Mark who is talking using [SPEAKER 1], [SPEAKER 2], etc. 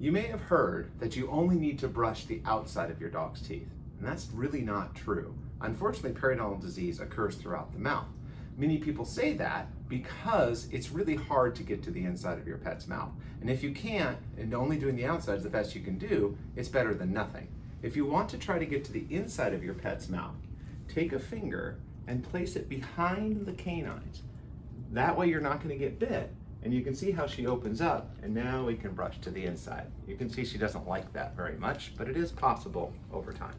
[SPEAKER 1] You may have heard that you only need to brush the outside of your dog's teeth, and that's really not true. Unfortunately, periodontal disease occurs throughout the mouth. Many people say that because it's really hard to get to the inside of your pet's mouth. And if you can't, and only doing the outside is the best you can do, it's better than nothing. If you want to try to get to the inside of your pet's mouth, take a finger and place it behind the canines. That way you're not going to get bit. And you can see how she opens up, and now we can brush to the inside. You can see she doesn't like that very much, but it is possible over time.